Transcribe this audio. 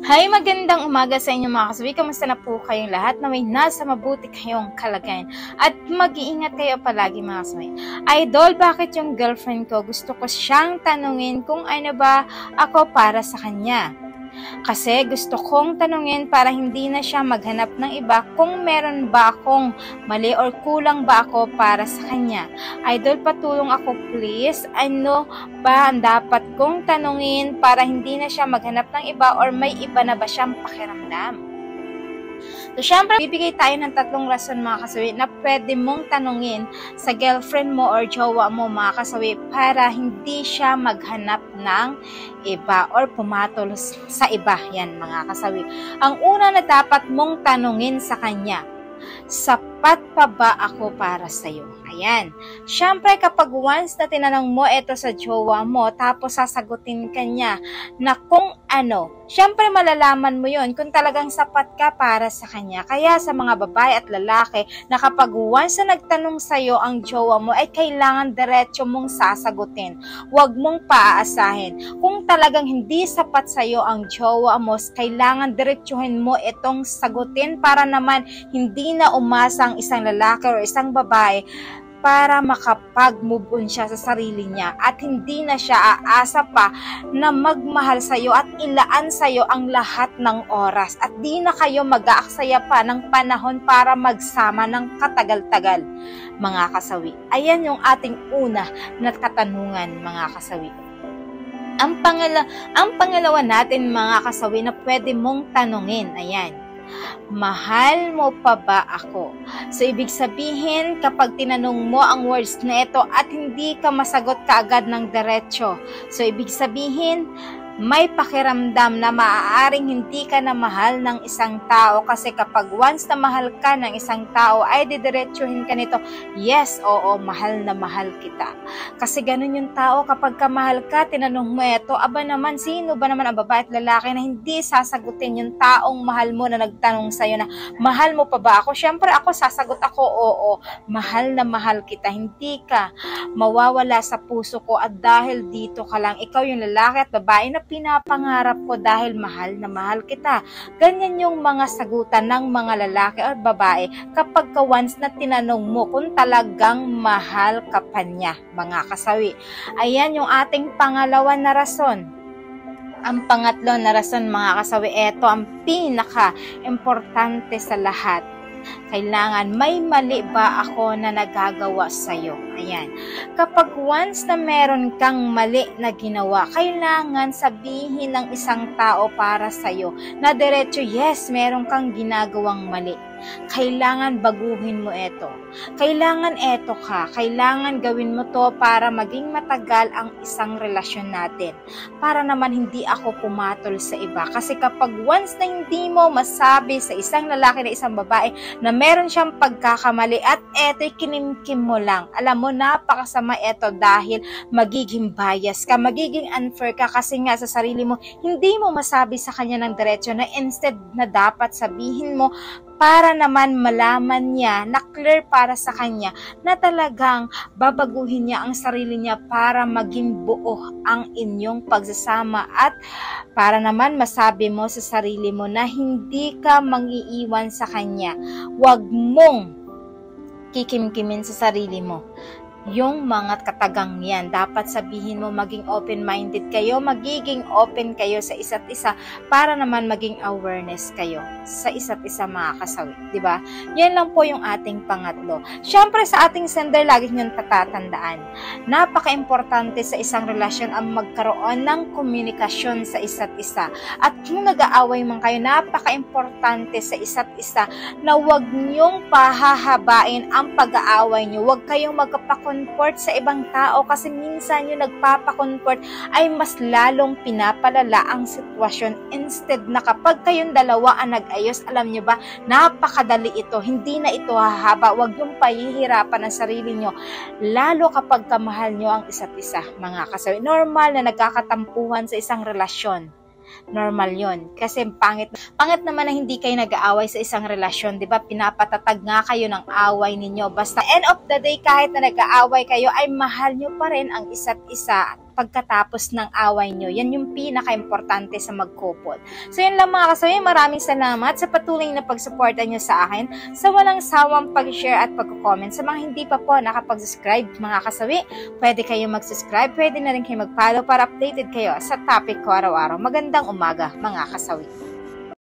Hi, magandang umaga sa inyo mga kasabi. Kamusta na po kayong lahat na may nasa mabuti kayong kalagayan. At mag-iingat kayo palagi mga kasabi. Idol, bakit yung girlfriend ko gusto ko siyang tanungin kung ano ba ako para sa kanya? Kasi gusto kong tanungin para hindi na siya maghanap ng iba kung meron ba akong mali or kulang ba ako para sa kanya. Idol, patulong ako please. Ano ba ang dapat kong tanungin para hindi na siya maghanap ng iba or may iba na ba siyang pakiramdam? So, syempre, bibigay tayo ng tatlong rason mga kasawi na pwede mong tanungin sa girlfriend mo or jowa mo mga kasawi para hindi siya maghanap ng iba or pumatol sa iba. Yan mga kasawi. Ang una na dapat mong tanungin sa kanya, sapat pa ba ako para sa'yo? Ayan. Siyempre, kapag once na tinanong mo ito sa jowa mo, tapos sasagutin ka niya na kung ano, syempre malalaman mo yon kung talagang sapat ka para sa kanya. Kaya sa mga babae at lalaki, na kapag once na nagtanong sa'yo ang jowa mo, ay kailangan diretso mong sasagutin. Huwag mong paaasahin. Kung talagang hindi sapat sa'yo ang jowa mo, kailangan diretsuhin mo itong sagutin para naman hindi na umasa ang isang lalaki o isang babae para makapag-move on siya sa sarili niya at hindi na siya aasa pa na magmahal sa iyo at ilaan sa iyo ang lahat ng oras at di na kayo mag-aaksaya pa ng panahon para magsama ng katagal-tagal mga kasawi. Ayan yung ating una na katanungan mga kasawi. Ang, pangala ang pangalawa natin mga kasawi na pwede mong tanungin, ayan, mahal mo pa ba ako? So, ibig sabihin, kapag tinanong mo ang words na ito at hindi ka masagot kaagad ng diretsyo, so, ibig sabihin, may pakiramdam na maaaring hindi ka na mahal ng isang tao kasi kapag once na mahal ka ng isang tao ay didiretsuhin ka nito, yes, oo, mahal na mahal kita. Kasi ganun yung tao kapag ka mahal ka, tinanong mo ito, aba naman, sino ba naman ang babae at lalaki na hindi sasagutin yung taong mahal mo na nagtanong sa'yo na, mahal mo pa ba ako? Siyempre ako, sasagot ako, oo, mahal na mahal kita. Hindi ka mawawala sa puso ko at dahil dito ka lang, ikaw yung lalaki at babae na pinapangarap ko dahil mahal na mahal kita. Ganyan yung mga sagutan ng mga lalaki at babae kapag ka once na tinanong mo kung talagang mahal ka pa niya, mga kasawi. Ayan yung ating pangalawa na rason. Ang pangatlo na rason mga kasawi, ito ang pinaka-importante sa lahat kailangan may mali ba ako na nagagawa sa iyo? Ayan. Kapag once na meron kang mali na ginawa, kailangan sabihin ng isang tao para sa iyo na diretso, yes, meron kang ginagawang mali kailangan baguhin mo ito. Kailangan eto ka. Kailangan gawin mo to para maging matagal ang isang relasyon natin. Para naman hindi ako pumatol sa iba. Kasi kapag once na hindi mo masabi sa isang lalaki na isang babae na meron siyang pagkakamali at eto'y kinimkim mo lang. Alam mo, napakasama ito dahil magiging bias ka, magiging unfair ka kasi nga sa sarili mo, hindi mo masabi sa kanya ng diretsyo na instead na dapat sabihin mo para naman malaman niya na clear para sa kanya na talagang babaguhin niya ang sarili niya para maging buo ang inyong pagsasama at para naman masabi mo sa sarili mo na hindi ka mangiiwan sa kanya. Huwag mong kikimkimin sa sarili mo yung mga katagang yan. Dapat sabihin mo maging open-minded kayo, magiging open kayo sa isa't isa para naman maging awareness kayo sa isa't isa mga kasawi. ba? Diba? Yan lang po yung ating pangatlo. Siyempre sa ating sender, lagi nyo tatatandaan. Napaka-importante sa isang relasyon ang magkaroon ng komunikasyon sa isa't isa. At kung nag-aaway man kayo, napaka-importante sa isa't isa na huwag nyong pahahabain ang pag-aaway nyo. Huwag kayong magkapakot nagpapakomport sa ibang tao kasi minsan yung nagpapakomport ay mas lalong pinapalala ang sitwasyon instead na kapag kayong dalawa ang nag-ayos, alam nyo ba, napakadali ito. Hindi na ito hahaba. Huwag yung pahihirapan ang sarili nyo. Lalo kapag kamahal nyo ang isa't isa, mga kasawi. Normal na nagkakatampuhan sa isang relasyon normal yon Kasi pangit, pangit naman na hindi kayo nag-aaway sa isang relasyon, di ba? Pinapatatag nga kayo ng away ninyo. Basta end of the day, kahit na nag-aaway kayo, ay mahal nyo pa rin ang isa't isa pagkatapos ng away nyo. Yan yung pinaka-importante sa magkupol. So yun lang mga kasawi, maraming salamat sa patuloy na pagsuporta nyo sa akin sa walang sawang pag-share at pag-comment. Sa mga hindi pa po nakapag-subscribe mga kasawi, pwede kayo mag-subscribe, pwede na rin kayo mag-follow para updated kayo sa topic ko araw-araw. Magandang umaga mga kasawi.